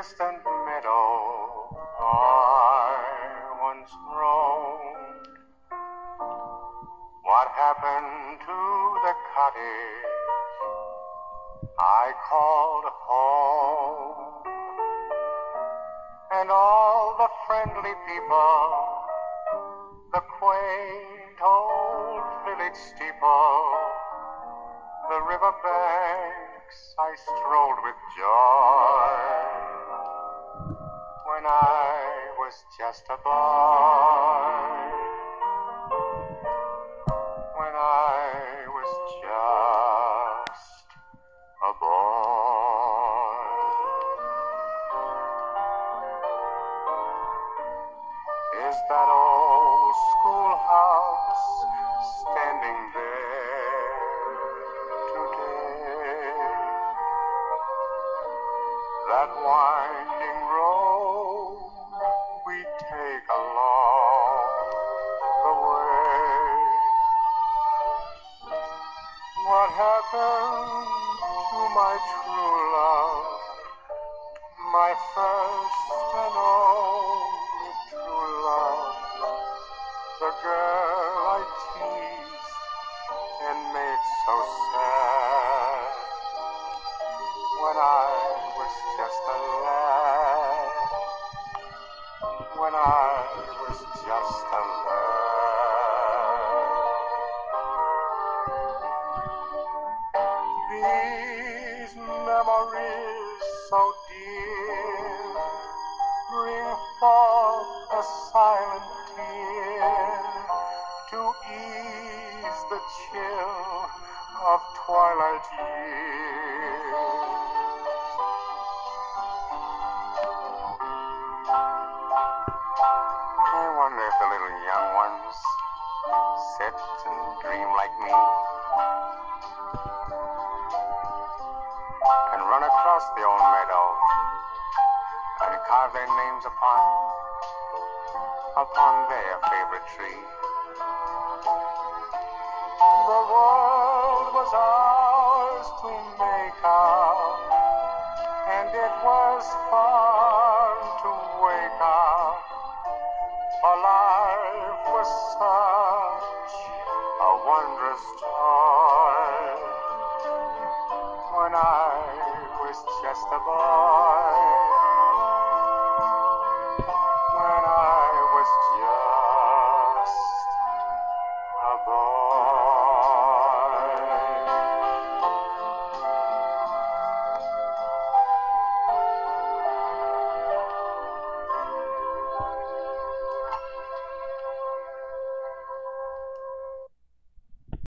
distant meadow I once roamed. What happened to the cottage I called home? And all the friendly people, the quaint old village steeple, the river banks I strolled with joy. Was just a boy. When I was just a boy. Is that old schoolhouse standing there today? That winding To my true love? My first and These memories so dear bring forth a silent tear to ease the chill of twilight years. I wonder if the little young ones sit and dream like me run across the old meadow and carve their names upon upon their favorite tree. The world was ours to make out, and it was fun to wake up. For life was such a wondrous toy when I was just a boy.